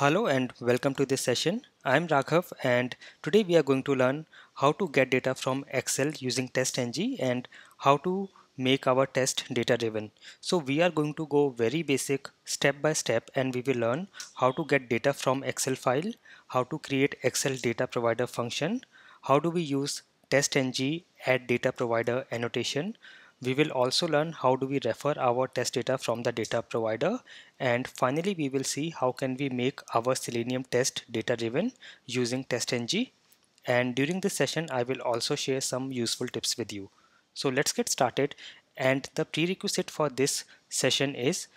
Hello and welcome to this session. I'm Raghav and today we are going to learn how to get data from Excel using TestNG and how to make our test data driven. So we are going to go very basic step by step and we will learn how to get data from Excel file, how to create Excel data provider function, how do we use TestNG add data provider annotation, we will also learn how do we refer our test data from the data provider. And finally we will see how can we make our Selenium test data driven using TestNG and during this session I will also share some useful tips with you. So let's get started. And the prerequisite for this session is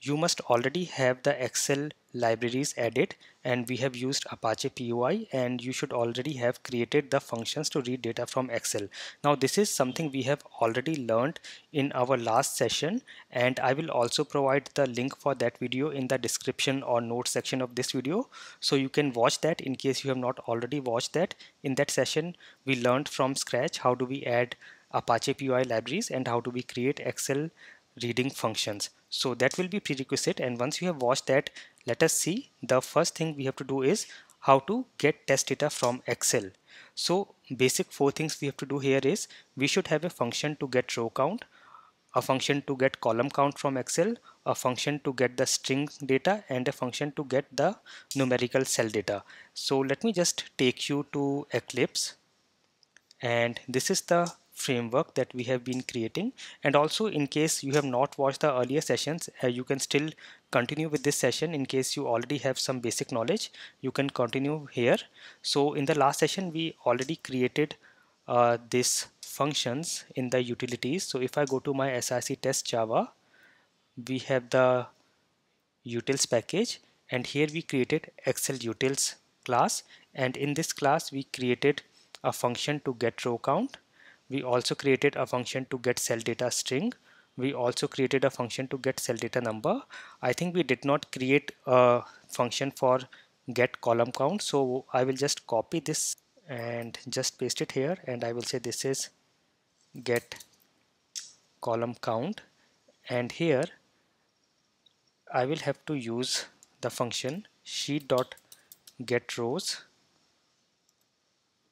you must already have the Excel libraries added and we have used Apache POI and you should already have created the functions to read data from Excel. Now this is something we have already learned in our last session and I will also provide the link for that video in the description or notes section of this video so you can watch that in case you have not already watched that. In that session we learned from scratch how do we add Apache POI libraries and how do we create Excel reading functions so that will be prerequisite. And once you have watched that let us see. The first thing we have to do is how to get test data from Excel. So basic four things we have to do here is we should have a function to get row count a function to get column count from Excel a function to get the string data and a function to get the numerical cell data. So let me just take you to Eclipse. And this is the framework that we have been creating. And also in case you have not watched the earlier sessions uh, you can still continue with this session in case you already have some basic knowledge. You can continue here. So in the last session we already created uh, functions in the utilities. So if I go to my SRC test Java we have the utils package. And here we created Excel utils class. And in this class we created a function to get row count we also created a function to get cell data string. We also created a function to get cell data number. I think we did not create a function for get column count. So I will just copy this and just paste it here. And I will say this is get column count. And here I will have to use the function sheet dot get rows.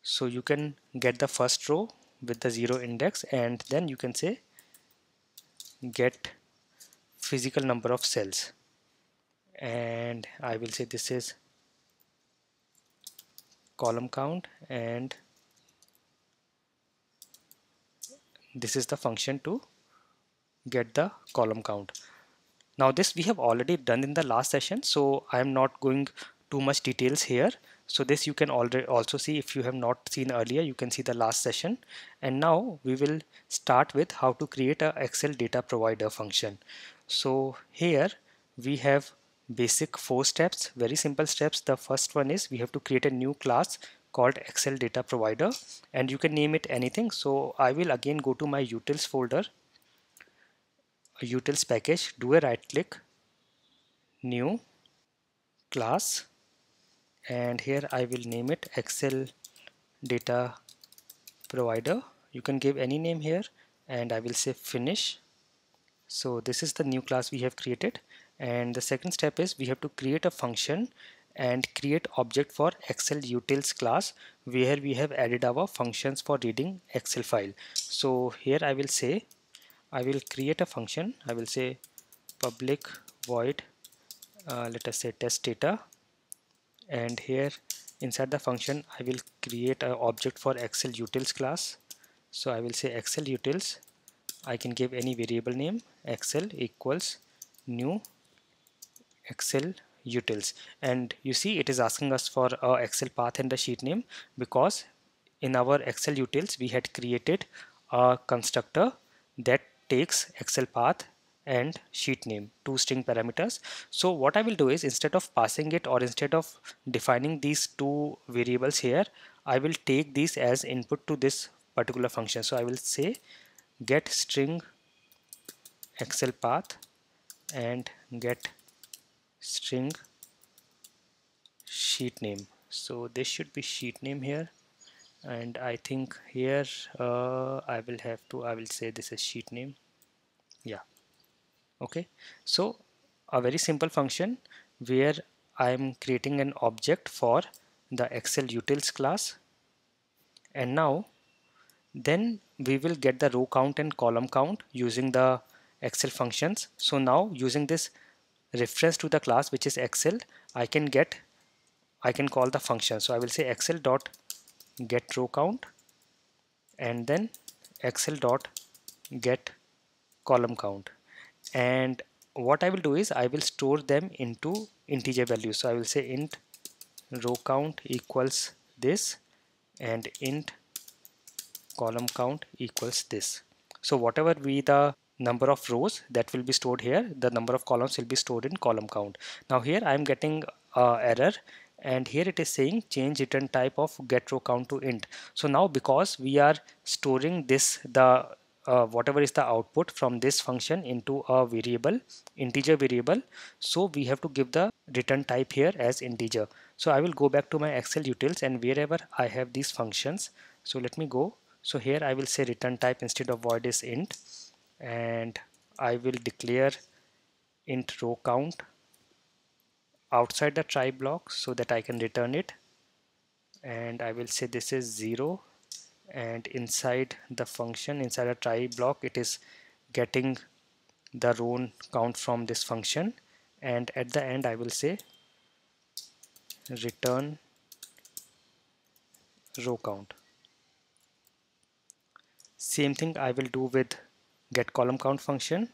So you can get the first row with the zero index and then you can say get physical number of cells. And I will say this is column count and this is the function to get the column count. Now this we have already done in the last session so I am not going too much details here so this you can already also see if you have not seen earlier you can see the last session. And now we will start with how to create a excel data provider function. So here we have basic four steps very simple steps. The first one is we have to create a new class called excel data provider and you can name it anything. So i will again go to my utils folder utils package do a right click new class and here I will name it Excel data provider. You can give any name here and I will say finish. So this is the new class we have created. And the second step is we have to create a function and create object for Excel utils class where we have added our functions for reading Excel file. So here I will say I will create a function. I will say public void uh, let us say test data and here inside the function I will create an object for Excel utils class. So I will say Excel utils. I can give any variable name Excel equals new Excel utils. And you see it is asking us for a Excel path and the sheet name because in our Excel utils we had created a constructor that takes Excel path and sheet name two string parameters. So what I will do is instead of passing it or instead of defining these two variables here I will take these as input to this particular function. So I will say get string excel path and get string sheet name. So this should be sheet name here. And I think here uh, I will have to I will say this is sheet name. Yeah okay so a very simple function where I'm creating an object for the Excel utils class and now then we will get the row count and column count using the Excel functions. So now using this reference to the class which is Excel, I can get, I can call the function. So I will say Excel dot get row count and then Excel dot get column count and what I will do is I will store them into integer values. So I will say int row count equals this and int column count equals this. So whatever be the number of rows that will be stored here the number of columns will be stored in column count. Now here I am getting uh, error and here it is saying change return type of get row count to int. So now because we are storing this the uh, whatever is the output from this function into a variable integer variable. So we have to give the return type here as integer. So I will go back to my excel utils and wherever I have these functions. So let me go. So here I will say return type instead of void is int. And I will declare int row count outside the try block so that I can return it. And I will say this is 0 and inside the function inside a try block it is getting the row count from this function. And at the end I will say return row count. Same thing I will do with get column count function.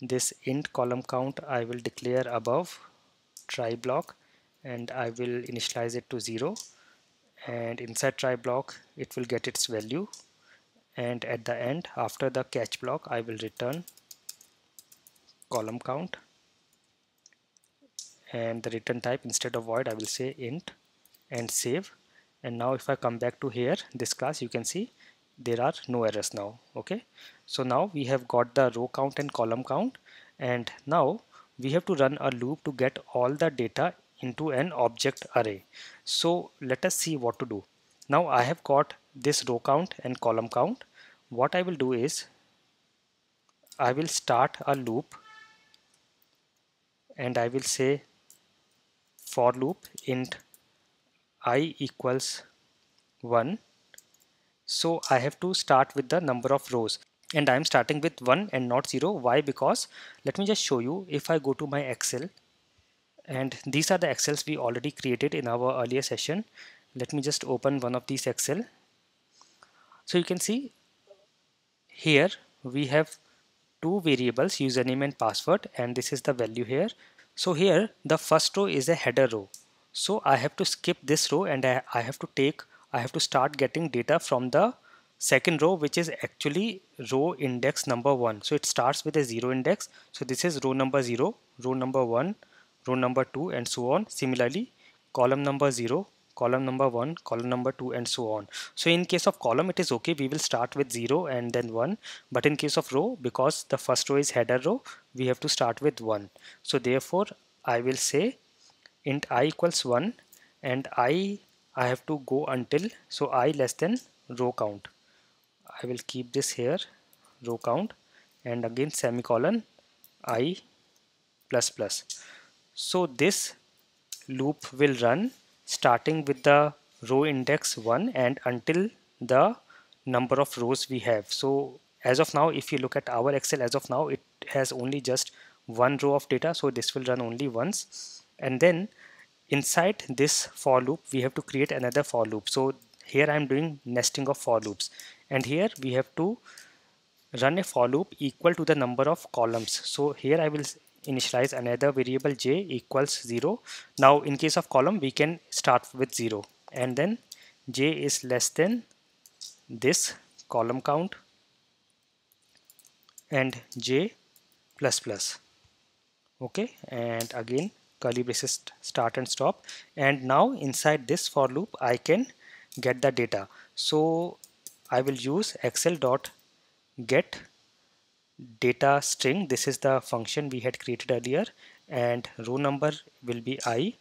This int column count I will declare above try block and I will initialize it to 0 and inside try block it will get its value. And at the end after the catch block I will return column count. And the return type instead of void I will say int and save. And now if I come back to here this class you can see there are no errors now okay? So now we have got the row count and column count. And now we have to run a loop to get all the data into an object array. So let us see what to do. Now I have got this row count and column count. What I will do is I will start a loop and I will say for loop int i equals 1 so I have to start with the number of rows. And I'm starting with 1 and not 0 why? Because let me just show you. If I go to my Excel and these are the excels we already created in our earlier session. Let me just open one of these excel. So you can see here we have two variables username and password and this is the value here. So here the first row is a header row. So I have to skip this row and I, I have to take I have to start getting data from the second row which is actually row index number one. So it starts with a zero index. So this is row number zero row number one row number 2 and so on. Similarly column number 0 column number 1 column number 2 and so on. So in case of column it is okay. We will start with 0 and then 1 but in case of row because the first row is header row we have to start with 1 so therefore I will say int i equals 1 and i I have to go until so i less than row count. I will keep this here row count and again semicolon i plus plus so this loop will run starting with the row index 1 and until the number of rows we have. So as of now if you look at our Excel as of now it has only just one row of data so this will run only once and then inside this for loop we have to create another for loop. So here I am doing nesting of for loops and here we have to run a for loop equal to the number of columns. So here I will initialize another variable j equals 0 now in case of column we can start with 0 and then j is less than this column count and j plus plus. Okay? And again curly braces start and stop. And now inside this for loop I can get the data. So I will use excel dot get data string. This is the function we had created earlier. And row number will be i.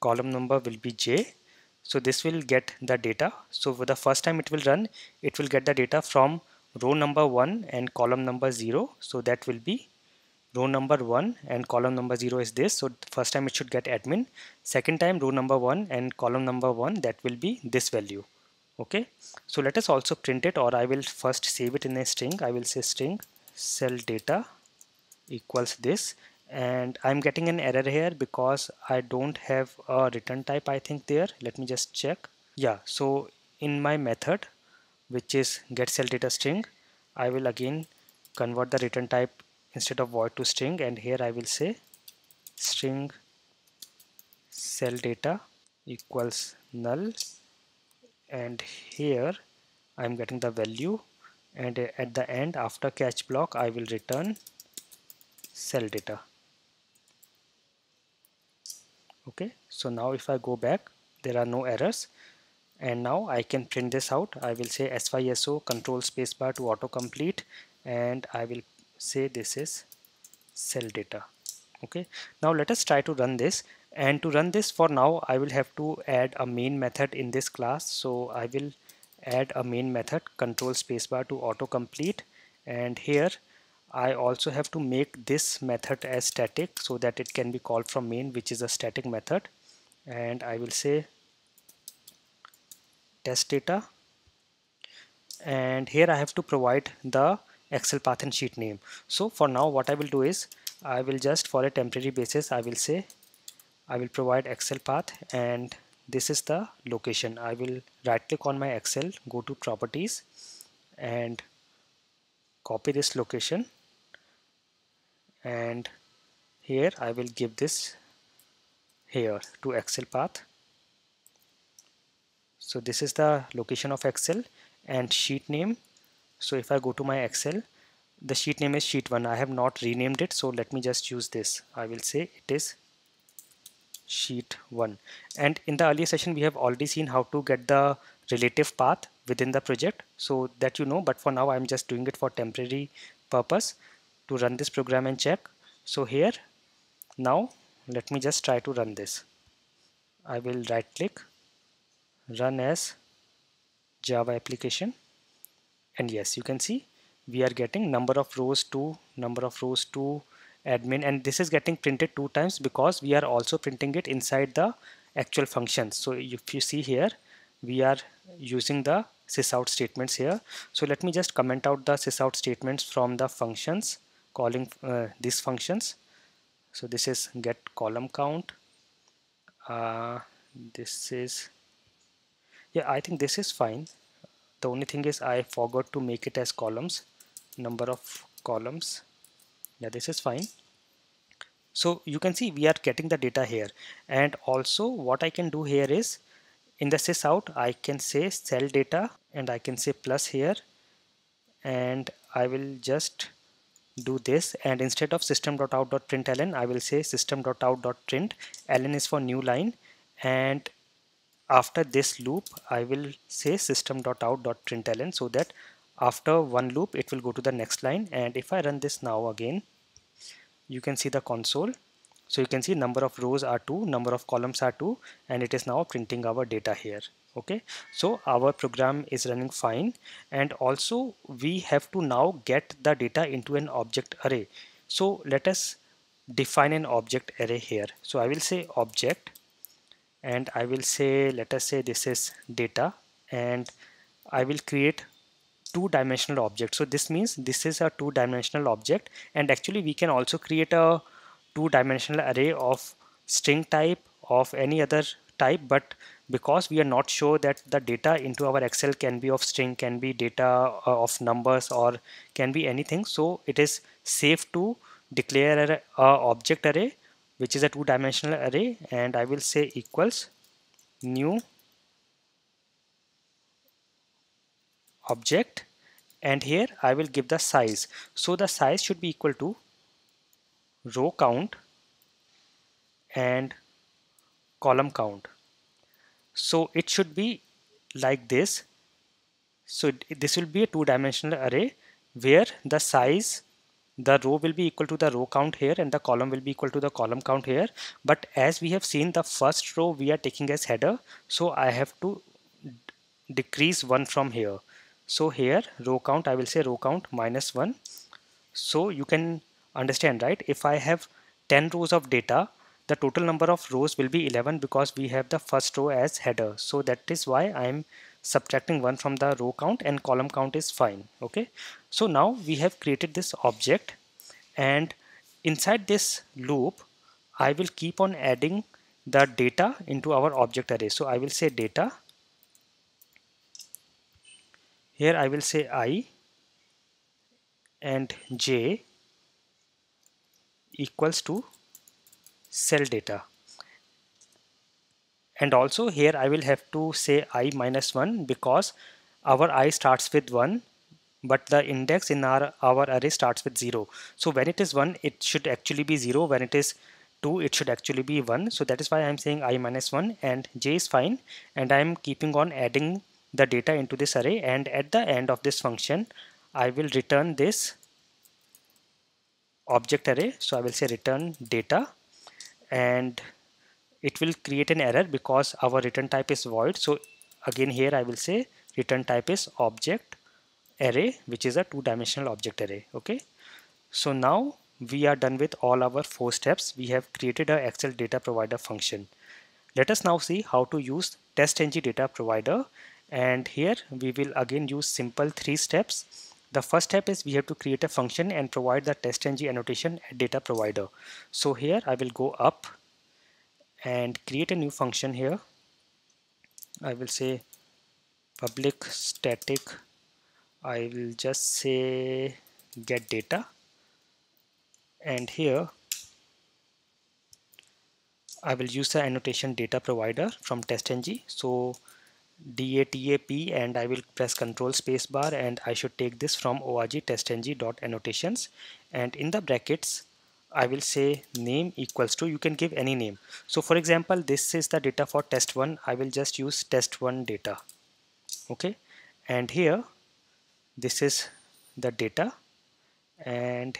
Column number will be j. So this will get the data. So for the first time it will run it will get the data from row number 1 and column number 0 so that will be row number 1 and column number 0 is this. So first time it should get admin. Second time row number 1 and column number 1 that will be this value. Okay? So let us also print it or I will first save it in a string. I will say string cell data equals this. And I'm getting an error here because I don't have a return type I think there. Let me just check. Yeah so in my method which is get cell data string I will again convert the return type instead of void to string. And here I will say string cell data equals null. And here I'm getting the value and at the end after catch block I will return cell data. Okay so now if I go back there are no errors. And now I can print this out. I will say syso control spacebar to autocomplete. And I will say this is cell data. Okay now let us try to run this. And to run this for now I will have to add a main method in this class. So I will add a main method control spacebar to autocomplete. And here I also have to make this method as static so that it can be called from main which is a static method. And I will say test data. And here I have to provide the excel path and sheet name. So for now what I will do is I will just for a temporary basis I will say I will provide excel path and this is the location. I will right click on my excel go to properties and copy this location. And here I will give this here to excel path. So this is the location of excel and sheet name. So if I go to my Excel the sheet name is sheet 1 I have not renamed it so let me just use this. I will say it is sheet 1 and in the earlier session we have already seen how to get the relative path within the project. So that you know but for now I'm just doing it for temporary purpose to run this program and check. So here now let me just try to run this. I will right click run as Java application. And yes you can see we are getting number of rows to number of rows to admin and this is getting printed two times because we are also printing it inside the actual functions. So if you see here we are using the sysout statements here. So let me just comment out the sysout statements from the functions calling uh, these functions. So this is get column count. Uh, this is yeah I think this is fine. The only thing is I forgot to make it as columns number of columns yeah this is fine. So you can see we are getting the data here. And also what I can do here is in the sysout I can say cell data and I can say plus here. And I will just do this. And instead of system.out.println I will say system.out.print ln is for new line. And after this loop I will say system.out.println so that after one loop it will go to the next line. And if I run this now again you can see the console. So you can see number of rows are 2 number of columns are 2 and it is now printing our data here okay? So our program is running fine and also we have to now get the data into an object array. So let us define an object array here. So I will say object and I will say let us say this is data and I will create two-dimensional object. So this means this is a two-dimensional object and actually we can also create a two-dimensional array of string type of any other type but because we are not sure that the data into our excel can be of string can be data uh, of numbers or can be anything. So it is safe to declare a, a object array which is a two-dimensional array and I will say equals new object and here I will give the size. So the size should be equal to row count and column count. So it should be like this. So this will be a two-dimensional array where the size the row will be equal to the row count here and the column will be equal to the column count here. But as we have seen the first row we are taking as header. So I have to decrease one from here so here row count I will say row count minus one. So you can understand right? If I have 10 rows of data the total number of rows will be 11 because we have the first row as header. So that is why I'm subtracting 1 from the row count and column count is fine okay? So now we have created this object and inside this loop I will keep on adding the data into our object array. So I will say data here I will say i and j equals to cell data. And also here I will have to say i minus 1 because our i starts with 1 but the index in our, our array starts with 0 so when it is 1 it should actually be 0 when it is 2 it should actually be 1 so that is why I'm saying i minus 1 and j is fine. And I'm keeping on adding the data into this array and at the end of this function I will return this object array. So I will say return data and it will create an error because our return type is void. So again here I will say return type is object array which is a two-dimensional object array okay? So now we are done with all our four steps. We have created a excel data provider function. Let us now see how to use testng data provider and here we will again use simple three steps. The first step is we have to create a function and provide the test testng annotation at data provider. So here I will go up and create a new function here. I will say public static. I will just say get data. And here I will use the annotation data provider from test testng so DATAP and I will press control space bar and I should take this from org testng dot annotations. And in the brackets I will say name equals to you can give any name. So for example this is the data for test1 I will just use test1 data. Okay? And here this is the data. And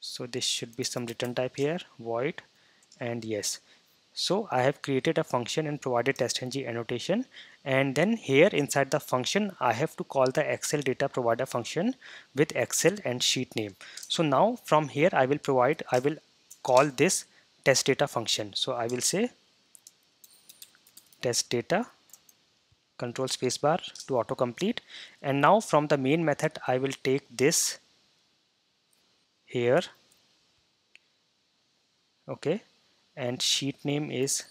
so this should be some return type here void and yes so I have created a function and provided testng annotation and then here inside the function I have to call the Excel data provider function with Excel and sheet name. So now from here I will provide I will call this test data function. So I will say test data control spacebar to autocomplete and now from the main method I will take this here okay and sheet name is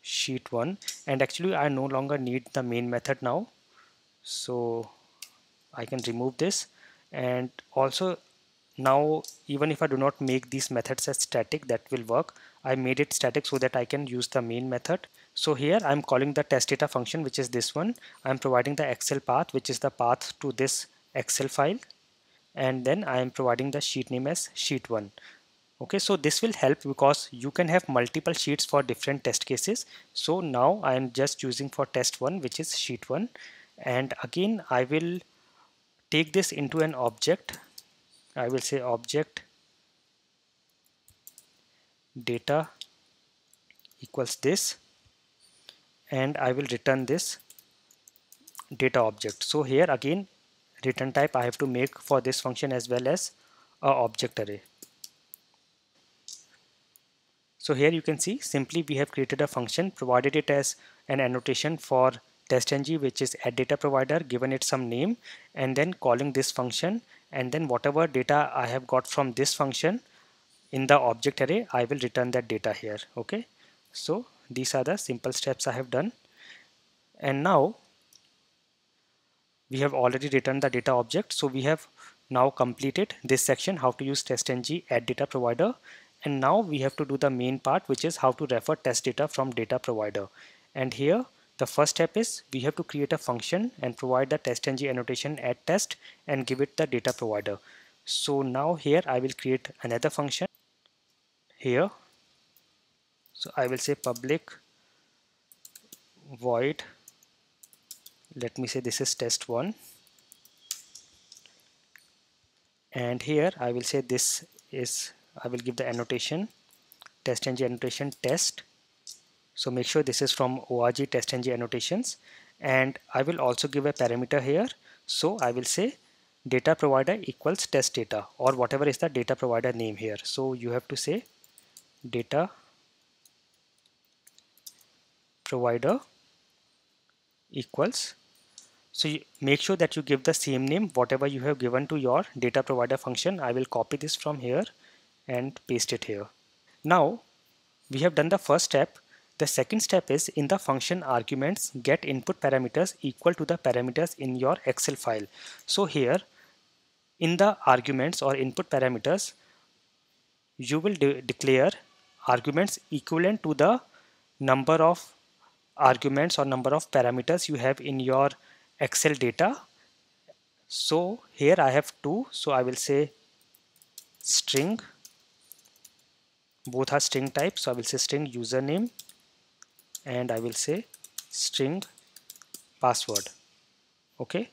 sheet 1 and actually I no longer need the main method now. So I can remove this. And also now even if I do not make these methods as static that will work. I made it static so that I can use the main method. So here I'm calling the test data function which is this one. I'm providing the Excel path which is the path to this Excel file. And then I am providing the sheet name as sheet 1 okay so this will help because you can have multiple sheets for different test cases. So now I am just using for test 1 which is sheet 1 and again I will take this into an object. I will say object data equals this. And I will return this data object. So here again return type I have to make for this function as well as a object array so here you can see simply we have created a function provided it as an annotation for testng which is add data provider given it some name and then calling this function. And then whatever data I have got from this function in the object array I will return that data here okay? So these are the simple steps I have done. And now we have already returned the data object. So we have now completed this section how to use testng add data provider and now we have to do the main part which is how to refer test data from data provider. And here the first step is we have to create a function and provide the testng annotation at test and give it the data provider. So now here I will create another function. Here. So I will say public void. Let me say this is test one. And here I will say this is I will give the annotation test testng annotation test. So make sure this is from org test testng annotations. And I will also give a parameter here. So I will say data provider equals test data or whatever is the data provider name here. So you have to say data provider equals. So make sure that you give the same name whatever you have given to your data provider function. I will copy this from here and paste it here now we have done the first step the second step is in the function arguments get input parameters equal to the parameters in your Excel file. So here in the arguments or input parameters you will de declare arguments equivalent to the number of arguments or number of parameters you have in your Excel data. So here I have two so I will say string both are string type so I will say string username and I will say string password okay?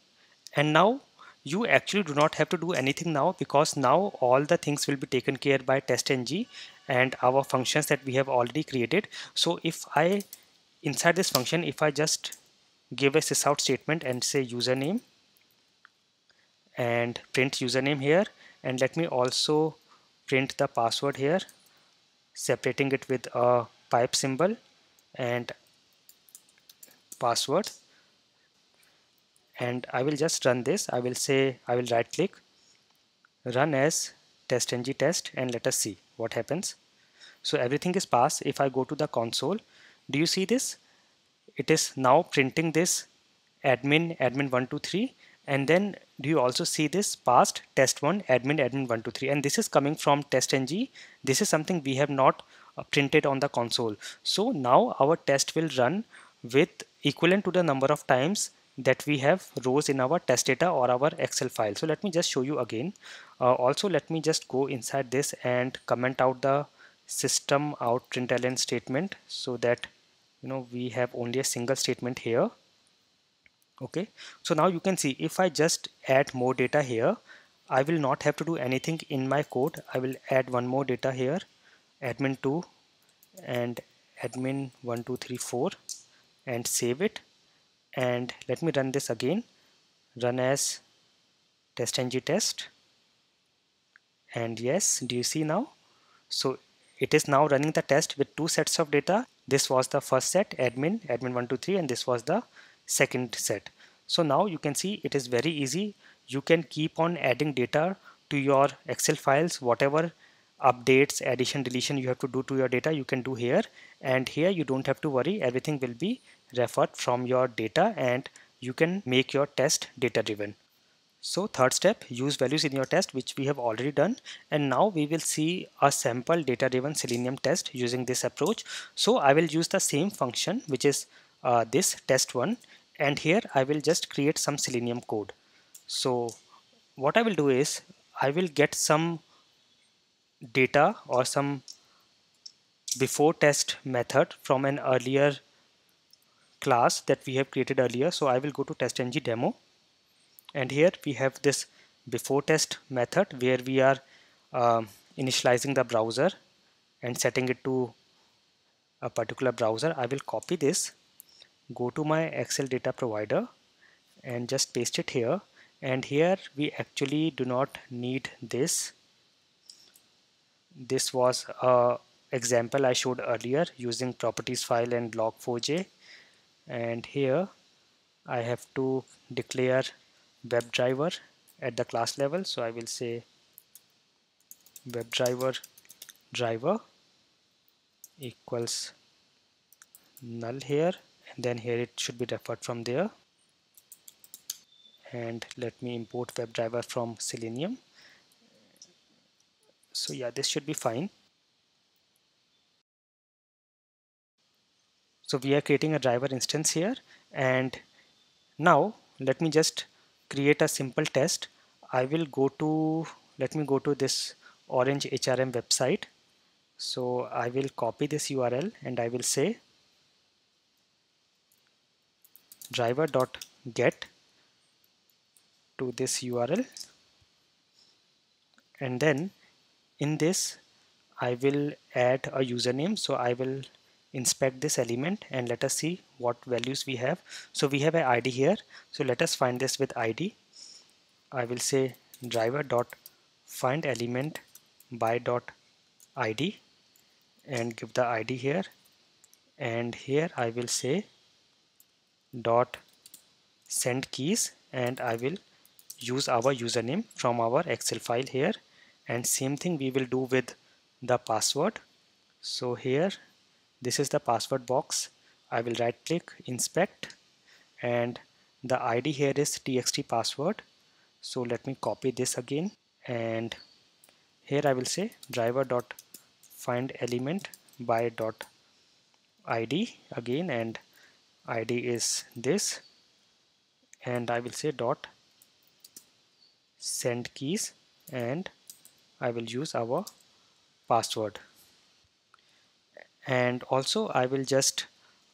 And now you actually do not have to do anything now because now all the things will be taken care by testng and our functions that we have already created. So if I inside this function if I just give a sysout statement and say username and print username here and let me also print the password here separating it with a pipe symbol and password. And I will just run this. I will say I will right click run as testng test and let us see what happens. So everything is passed. If I go to the console do you see this? It is now printing this admin admin 123 and then do you also see this passed test1 admin admin 123 and this is coming from testng this is something we have not uh, printed on the console. So now our test will run with equivalent to the number of times that we have rows in our test data or our excel file. So let me just show you again. Uh, also let me just go inside this and comment out the system out println statement so that you know we have only a single statement here okay. So now you can see if I just add more data here I will not have to do anything in my code. I will add one more data here admin 2 and admin 1234 and save it. And let me run this again. Run as testng test. And yes do you see now? So it is now running the test with two sets of data. This was the first set admin admin 123 and this was the second set. So now you can see it is very easy. You can keep on adding data to your excel files whatever updates addition deletion you have to do to your data you can do here. And here you don't have to worry. Everything will be referred from your data and you can make your test data driven so third step use values in your test which we have already done. And now we will see a sample data driven selenium test using this approach. So I will use the same function which is uh, this test one and here I will just create some selenium code. So what I will do is I will get some data or some before test method from an earlier class that we have created earlier. So I will go to testng demo. And here we have this before test method where we are um, initializing the browser and setting it to a particular browser. I will copy this go to my Excel data provider and just paste it here. And here we actually do not need this. This was a example I showed earlier using properties file and log4j and here I have to declare WebDriver at the class level. So I will say WebDriver driver equals null here and then here it should be referred from there. And let me import WebDriver from Selenium. So yeah this should be fine. So we are creating a driver instance here. And now let me just create a simple test. I will go to let me go to this orange HRM website. So I will copy this URL and I will say driver.get to this URL and then in this I will add a username. So I will inspect this element and let us see what values we have. So we have an ID here. So let us find this with ID I will say driver dot find element by dot id and give the id here. And here I will say dot send keys and I will use our username from our excel file here. And same thing we will do with the password. So here this is the password box. I will right click inspect and the ID here is txt password. So let me copy this again. And here I will say driver dot find element by dot ID again and ID is this. And I will say dot send keys. And I will use our password. And also I will just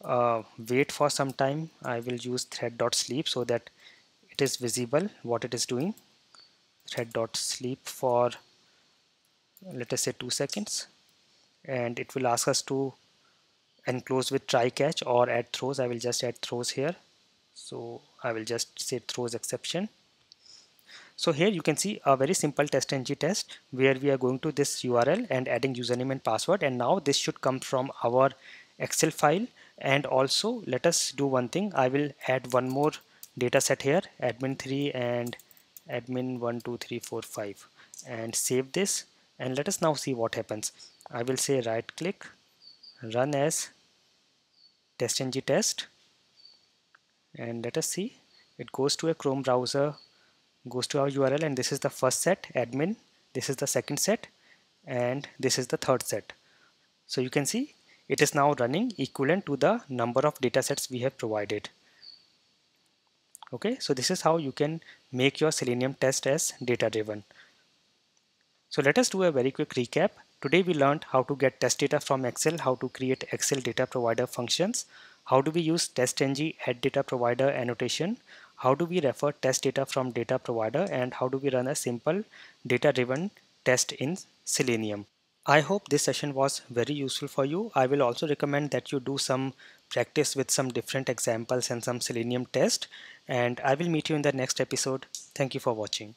uh, wait for some time. I will use thread dot sleep so that it is visible what it is doing. Thread dot sleep for let us say two seconds. And it will ask us to enclose with try catch or add throws. I will just add throws here. So I will just say throws exception. So here you can see a very simple test-ng test where we are going to this URL and adding username and password. And now this should come from our Excel file. And also let us do one thing. I will add one more data set here admin3 and admin12345 and save this. And let us now see what happens. I will say right click run as test-ng test. And let us see. It goes to a Chrome browser goes to our URL and this is the first set admin. This is the second set and this is the third set. So you can see it is now running equivalent to the number of data sets we have provided. Okay so this is how you can make your selenium test as data driven so let us do a very quick recap today we learned how to get test data from excel how to create excel data provider functions how do we use test-ng add data provider annotation how do we refer test data from data provider and how do we run a simple data driven test in selenium I hope this session was very useful for you. I will also recommend that you do some practice with some different examples and some Selenium test. And I will meet you in the next episode. Thank you for watching.